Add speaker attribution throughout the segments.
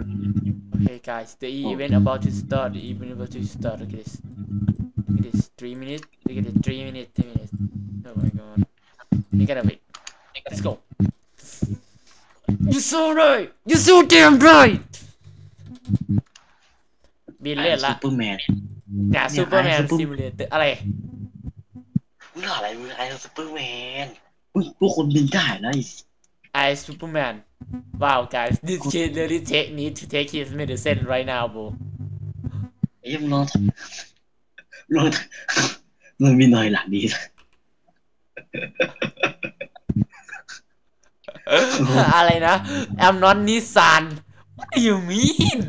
Speaker 1: Okay, guys, the event about to start. The event about to start. Look at this. Look at this. Three minutes. Look at it. Three minutes. Three minutes. Oh my god. You gotta wait. Let's go. You're so right. You're so damn right. บินเล่น
Speaker 2: ซู
Speaker 1: ละ
Speaker 2: เปอร์แมน
Speaker 1: เนี่ยซูเปอร์แมน
Speaker 2: Super-
Speaker 1: ซิมูเลเตอร์อะไร
Speaker 2: มึงอะไรมึงไอ้ซูเปอร์แมนมึงพวกคนบินได้นะไอ้
Speaker 1: I Superman. Wow, guys, this kid really take need to take his medicine right now, bro.
Speaker 2: ไอ้ยังลองทำลองมึงบินหน่อยหลังดีนะ
Speaker 1: อะไรนะ I'm not Nissan. What do you mean?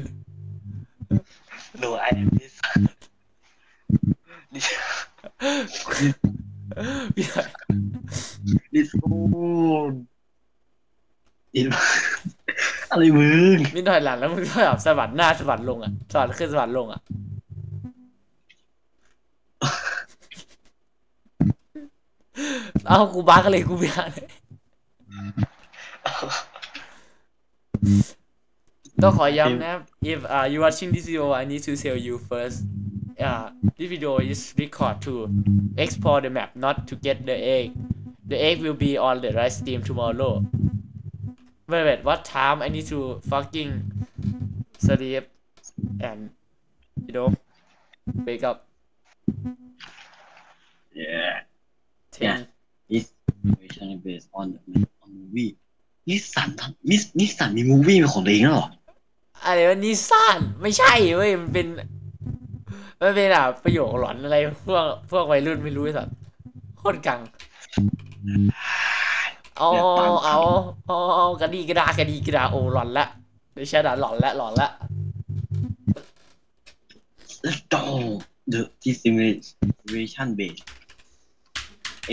Speaker 2: ดิสอะไรมึง
Speaker 1: มินถอยหลังแล้วมึงก็แบบสะบัดหน้าสะบัดลงอะสะบัดขึ้นสะบัดลงอะเอากูบักเลยกูไม่ได้เลยต้องขอย้ำนะ if uh, you watching this video I need to tell you first uh, this video is record to explore the map not to get the egg the egg will be on the right stream tomorrow wait wait what time I need to fucking sleep and you know wake up
Speaker 2: yeah
Speaker 1: 10
Speaker 2: Yeah. this version is based on the on movie นิสสันทำนิสนิสสันมีมูวี่เป็นของตัวเองแล้วเหรอ
Speaker 1: อะไรวะนิสสันไม่ใช่เว้ยมันเป็นมันเป็นอะประโยคหลอนอะไรพวกพวกวัยรุ่นไม่รู้ไอ้สัตว์โคตรกัง เอาเอาเอาเอากระดีกระดากระดีกระดาโอ้หลอนละเดี๋ยวใช่ด่าหลอนละหลอนละ
Speaker 2: แล้วโต the this simulation base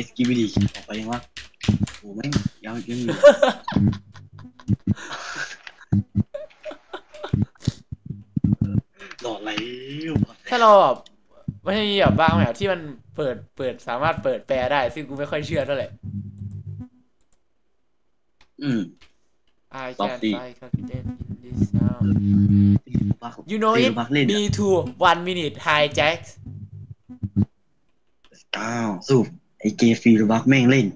Speaker 2: SKBD ออกไปยังวะโอ้ไม่ยังยังอยู่หลอแล้ว
Speaker 1: ถ้าเราแบบไม่ใช่แบบบางแบบที่มันเปิดเปิดสามารถเปิดแปลได้ ซึ่งกูไม่ค่อยเชื่อเท่าไหร่
Speaker 2: อืม
Speaker 1: I
Speaker 2: Top
Speaker 1: can't
Speaker 2: D.
Speaker 1: find confident in this sound
Speaker 2: บัก
Speaker 1: you know
Speaker 2: ตี
Speaker 1: it
Speaker 2: บักเล่น
Speaker 1: me too one minute hi Jack
Speaker 2: ก้าวสู้ไอเกฟีหรือบักแม่งเล่น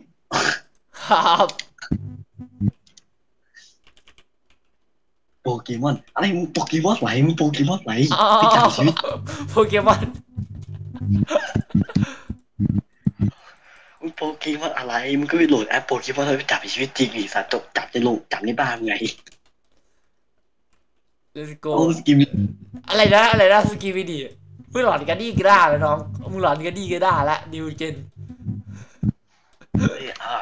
Speaker 1: ครับ
Speaker 2: โปเกมอน อะไรมึงโปเกมอนไหลมึงโปเกมอนไหล
Speaker 1: อ๋อ
Speaker 2: ไปจับชีวิต
Speaker 1: โปเกมอน
Speaker 2: มึง โปเกมอนอะไร มึงก็ไปโหลดแอปโปเกมอนแล้วไปจับในชีวิตจริงดิสัตว์จบจับจะลงจับในบ้านไง
Speaker 1: let's go
Speaker 2: โอ้สกิม
Speaker 1: อะไรนะอะไรนะสกีวิดีมึงหลอนกันดีก็ได้แล้วน้องมึงหลอนกันดีก็ได้ละนิวเจน
Speaker 2: เฮ้ยอ่า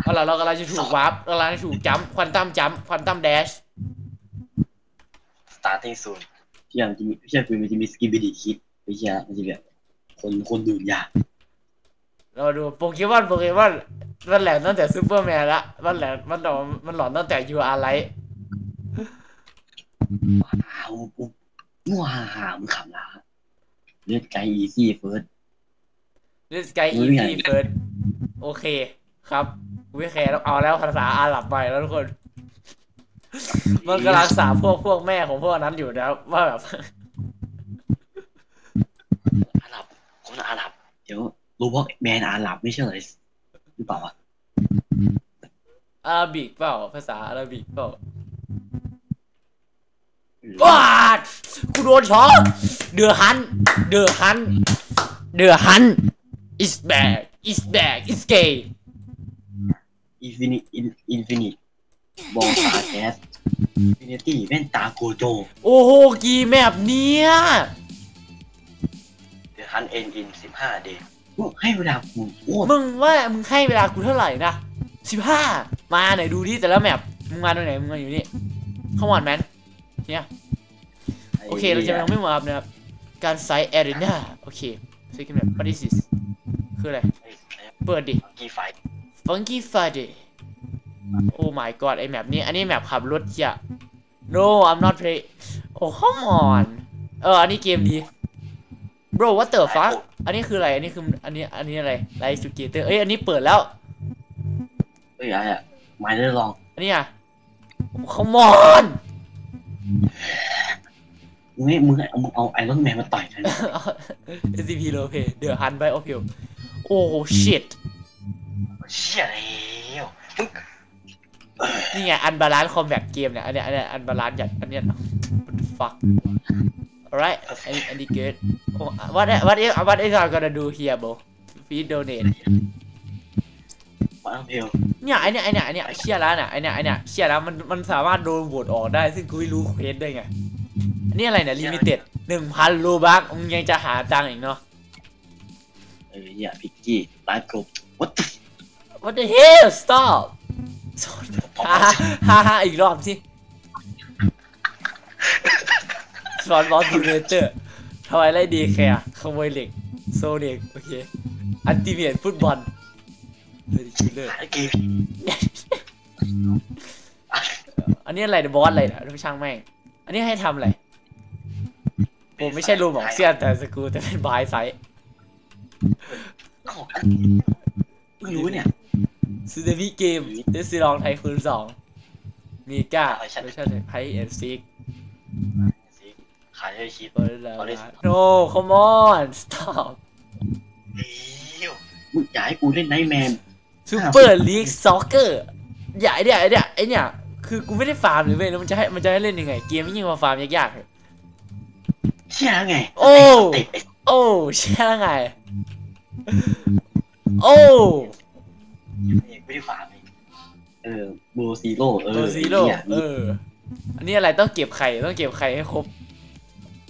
Speaker 1: เอาล่ะเรากำลังจะถูกวาร์ปเรากำลังจะถูกจัมป์ควอนตัมจัมป์ควอนตัมแดช
Speaker 2: สตาร์ทติ้งซูนเที่ยมันจะมีเที่ยคือมันจะมีสกิมบิดีคิดไม่ใช่มันจะแบบคนคนดูดยา
Speaker 1: เราดูโปเกมอนโปเกมอนมันแหลมตั้งแต่ซูเปอร์แมนละมันแหลมมันหลอนมันหลอนตั้งแต่ยูอาร์ไลท์
Speaker 2: อ้าวกูมั่วหาหามึงขำละเลือดไกอีซี่เฟิร์ส
Speaker 1: นี่สกายอีซี่เฟิร์สโอเค ครับกูไม่แคร์แล้วเอาแล้วภาษาอาหรับไปแล้วทุกคน มันกำลังสาบพวกพวกแม่ของพวกนั้นอยู่นะครับว่าแบบ
Speaker 2: อาหรับคนอาหรับเดี๋ยว รู้ว่าแบรนด์อาหรับไม่ใช่เหรอหรือเปล่าวะ
Speaker 1: อาราบิกเปล่า ภาษาอาราบิกเปล่าว้าดกูโดนช็อตเดือฮัน เดือฮัน เดือฮัน is back is back is gay
Speaker 2: อินฟินิตอินฟินิตบอลสาแคสอินฟินิตี้แว่นตาโกโจ
Speaker 1: โอ้โห กี่แมปเนี้ย
Speaker 2: เดอะฮันเอ็นอินสิบห้าเดย์ ให้เวลากูโอ้
Speaker 1: มึงว่ามึงให้เวลากูเท่าไหร่นะสิบห้ามาไหนดูดิแต่ละแมปมึงมาตรงไหนมึงมาอยู่นี่ขมอนแมนเนี่ยโอเคเราจะยังไม่มาครับนะครับ Gunfight Arena โอเคซึ่งแบบ what is this คืออะไรเปิดดิ
Speaker 2: กี่ไฟ
Speaker 1: Funky Friday oh my god ไอ้ map นี้ อันนี้ map ขับรถเหี้ย no I'm not play oh come on เออ อันนี้เกมดี bro what the fuck อันนี้คืออะไร อันนี้คือ อันนี้ อันนี้อะไร Life Together เอ้ย อันนี้เปิดแล้ว
Speaker 2: เฮ้ยอะไรอะไม่ได้ลอง
Speaker 1: อันนี้อะ come on
Speaker 2: มึงไม่มึงเอามึงเอาไอรอนแมนมาต่อยกัน
Speaker 1: SCP โลเพเดือฮันไบโอพิวโอ้ shit
Speaker 2: เชี่ยแล้วมึง
Speaker 1: นี่ไงอันบาลานซ์คอมแบทเกมเนี่ย อันเนี้ยอันเนี้ยอันบาลานซ์อย่างอันเนี้ย what the fuck alright อันนี้อันนี้ good oh, what what is what is I gonna do here bro we donate
Speaker 2: มาเพล
Speaker 1: เนี่ยไอเนี้ยไอเนี้ยไอเนี้ยเชียแล้วเนี่ยไอเนี้ยไอเนี้ยเชียแล้วมันมันสามารถโดนโหวตออกได้ซึ่งกูไม่รู้เควสได้ไงอันนี้อะไรเนี่ยลิมิเต็ดหนึ่งพันรูบักมึงยังจะหาตังค์อีกเนาะ
Speaker 2: เออเหี้ยพิกกี้ไลฟ์กรุ๊ป what the
Speaker 1: what the hell stop ฮ่าฮ่าฮ่าอีกรอบสิ สอนบอสซิมูเลเตอร์ทำไมไล่ดีแค่ขโมยเหล็ก โซเด็กโอเค อันติเมียนฟุตบอลเฮ้ยคิลเลอร์
Speaker 2: ไอ้เกม
Speaker 1: อันนี้อะไรเนี่ยบอสอะไรเนี่ยไม่ช่างแม่ง อันนี้ให้ทำอะไร ผมไม่ใช่รูมของเซียนแต่สกูแต่เป็นบายไซต์
Speaker 2: อ้าวอันเพิ่งรู้เนี่ย
Speaker 1: ซูเดมิเกมเดซิลองไทคูนสองมีก้าเวอร์ชันไพเอ็นซิก
Speaker 2: ขายให้คิด
Speaker 1: โน come on stop
Speaker 2: เดี๋ยวมึงอยากให้กูเล่นไนท์แมน
Speaker 1: ซูเปอร์ลีกซ็อกเกอร์อย่าไอเนี่ยไอเนี่ยไอเนี่ยคือกูไม่ได้ฟาร์มหรือเว้ยแล้วมันจะให้มันจะให้เล่นยังไง เกมไม่ยิ่งมาฟาร์มยากๆเลย
Speaker 2: เชี่ยไง
Speaker 1: โอ้
Speaker 2: ติดไอ้
Speaker 1: โอ้เชื่อไง โอ้
Speaker 2: ไม่ได้ฝากเลยเออโบซีโร่เอ
Speaker 1: โด
Speaker 2: อ
Speaker 1: ซีโร่
Speaker 2: เนี่ย
Speaker 1: เออ อันนี้อะไรต้องเก็บไข่ต้องเก็บไข่ให้ครบ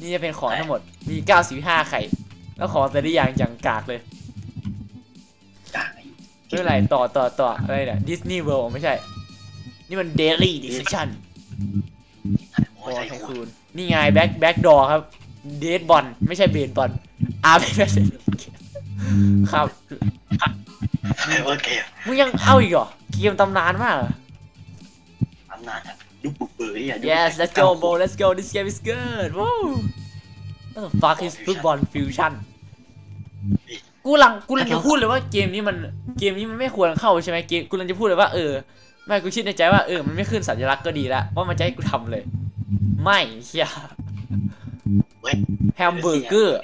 Speaker 1: นี่จะเป็นของทั้งหมด มี95ไข่ แล้วของแต่ละอย่างอย่างกากเลย
Speaker 2: จ่าย
Speaker 1: ไม่เป็นไรต่อต่อต่ออะไรเนี่ยดิสนีย์เวิลด์ไม่ใช่ นี่มันเดลี่ดิสชั่น
Speaker 2: โอ้
Speaker 1: โอ้
Speaker 2: ย
Speaker 1: ไท
Speaker 2: ใช่
Speaker 1: คูนนี่ไงแบ็คแบ็คดอครับเดดบอลไม่ใช่เบนบอลอาร์ไม่ใช่ครับ
Speaker 2: ไอ้ว่าเกม
Speaker 1: มึงยังเอาอีกเหรอเกมตำนานมากเหรอ
Speaker 2: อำนาจอะดูปุกเบอร์เนี่ย
Speaker 1: yes let's go bro let's go this game is good wow what the fuck is football fusion กูหลังกูหลังจะพูดเลยว่าเกมนี้มันเกมนี้มันไม่ควรเข้าใช่ไหมเกมกูหลังจะพูดเลยว่าเออไม่กูคิดในใจว่าเออมันไม่ขึ้นสัญลักษณ์ก็ดีแล้วว่ามันจะให้กูทำเลย ไม่เฮีย
Speaker 2: เว้ย
Speaker 1: แฮมเบอร์เกอร์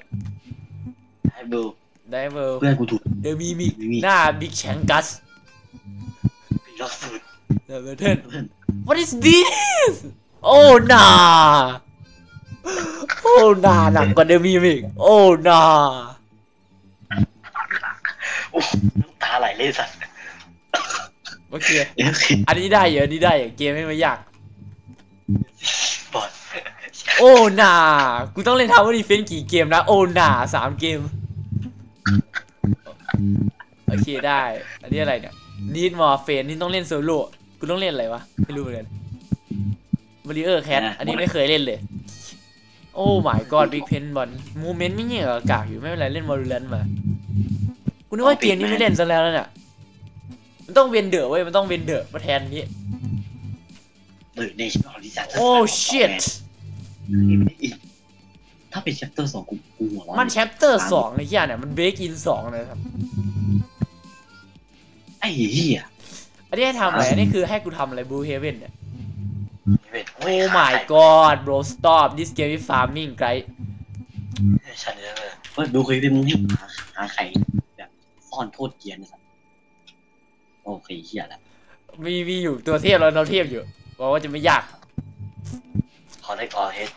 Speaker 2: ไอ้เบล
Speaker 1: ไดเวอร์
Speaker 2: เพื่อนกูถูก
Speaker 1: เดอะมีมิ
Speaker 2: มี
Speaker 1: หน้าบิ๊กแชงกัส
Speaker 2: ปีล็อกสูตร
Speaker 1: เดอะเบอร์เทิล
Speaker 2: เพื่อน
Speaker 1: what is this โอ้นาโอ้นาหนักกว่าเดอะมีมิกโอ้นา
Speaker 2: โอ้น้ำตาไหลเลยสัตว์
Speaker 1: โอเค
Speaker 2: เอ้ย
Speaker 1: อันนี้ได้เยอะอันนี้ได้เยอะเกมไม่มายาก
Speaker 2: บอล
Speaker 1: โอ้นากูต้องเล่นทาวเวอร์ดีเฟนกี่เกมนะ โอ้นาสามเกม โอเคได้ อันนี้อะไรเนี่ยนีดมอร์เฟนนี่ต้องเล่นโซโล่ กูต้องเล่นอะไรวะ ไม่รู้เหมือนกันบริเออร์แคทอันนี้ไม่เคยเล่นเลย โอ้ my god บิ๊กเพนบอลมูเมนต์ไม่เงี้ยกับกากอยู่ไม่เป็นไรเล่นวอลเลนมา กูนึกว่าเกมนี้ไม่เล่นซะแล้วเนี่ยมันต้องเวนเดอร์เว้ย มันต้องเวนเดอร์มาแทนนี้
Speaker 2: เออเนชั่นอลดิสัต
Speaker 1: โอ้ shit
Speaker 2: ถ้าเป็น chapter สองกูกูหัวร้อน
Speaker 1: มันแชปเตอร์สองไอ้เหี้ยเนี่ยมันเบรกอินสองเลยครับ
Speaker 2: ไอ้เหี้ย
Speaker 1: อันนี้ให้ทำอะไรอันนี้คือให้กูทำอะไรบูเฮเว่นเนี่ย
Speaker 2: เว้ย
Speaker 1: โอ้ my god bro stop this game is farming ไกล
Speaker 2: ฉันเลยเฮ้ยดูเคยเป็นมึงให้หาหาไข่แบบซ่อนโทษเกียร์นะสัตว์โอเคเหี้ยละ
Speaker 1: มีมีอยู่ตัวเทียบแล้วเราเทียบอยู่บอกว่าจะไม่ยาก
Speaker 2: ขอได้ออเฮด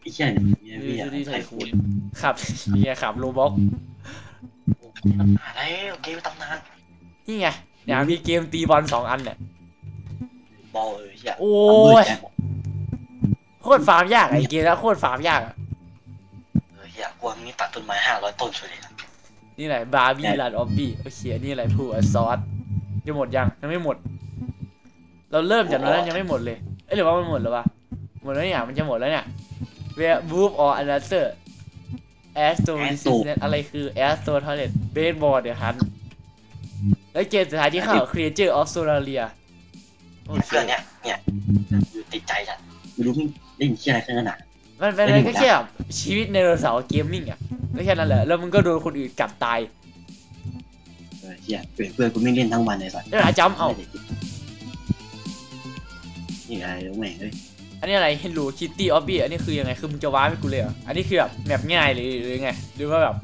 Speaker 2: ไอ้เหี้ยเนี่ยเหี้ย
Speaker 1: ดูดิ
Speaker 2: ไทยคูณ
Speaker 1: ขับเนี่ยขับโลบ็อก
Speaker 2: อะไรเกมตำนาน
Speaker 1: นี่ไง เนี่ยมีเกมตีบอลสองอันเนี่ย
Speaker 2: บอลเออเหี้ย
Speaker 1: โอ้ยโคตรฟาร์มยากอะไอ้เกมแล้วโคตรฟาร์มยากอะ
Speaker 2: เออเหี้ยกวางนี่ตัดต้นไม้ห้าร้อยต้นช่วยเลย
Speaker 1: นี่ไหนบาร์บี้ลัดออบบี้โอเคนี่อะไรพูอซอสจะหมดยังยังไม่หมด เราเริ่มจากนั้นยังไม่หมดเลยเอ้ยหรือว่ามันหมดแล้ววะหมดแล้วเนี่ยมันจะหมดแล้วเนี่ย where move or another astro resistance อะไรคือ astro toilet baseball เดี๋ยวฮัน แล้วเกมสุดท้ายที่เข้า creature of solaria โอเค
Speaker 2: เพื่อนเนี่ยเนี่ยอยู่ติดใจจัดไม่รู้มึงเล่นเหี้ยอะไรขนาด
Speaker 1: มันเป็นอะไรก็แค่แบบชีวิตในโดเสาร์เกมมิ่งอะก็แค่นั้นแหละ แล้วมึงก็โดนคนอื่นกัดตาย
Speaker 2: เออเหี้ยเพื่อนเพื่อนกูไม่เล่นทั้งวันเลยสัตว์
Speaker 1: เดี๋ยวนะจำเอา
Speaker 2: นี่อะไรรู้ไหมเฮ้ย
Speaker 1: อันนี้อะไร Hello Kitty Obby อันนี้คือยังไง คือมึงจะว้าร์ปให้กูเลยเหรอ อันนี้คือแบบแมปง่ายหรือหรือไง หรือว่าแบบ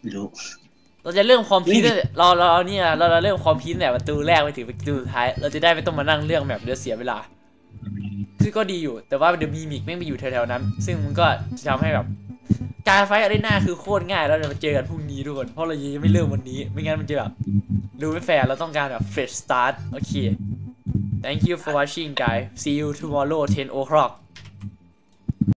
Speaker 2: ไม่รู้
Speaker 1: เราจะเริ่มความพีค
Speaker 2: นี่
Speaker 1: ตั้งแต่เราเราเราเนี่ยเราเราเริ่มความพีคตั้งแต่ประตูแรกไปถึงประตูสุดท้าย เราจะได้ไม่ต้องมานั่งเรื่องแบบเดี๋ยวเสียเวลาคือก็ดีอยู่ แต่ว่า The Mimic แม่งไปอยู่แถวๆนั้น ซึ่งมันก็จะทำให้แบบ การ fight arena คือโคตรง่ายแล้วเดี๋ยวมาเจอกันพรุ่งนี้ทุกคน เพราะเรายังไม่เริ่มวันนี้ ไม่งั้นมันจะแบบดูไม่แฟร์เราต้องการแบบ fresh start โอเค thank you for watching guys see you tomorrow 10 o'clock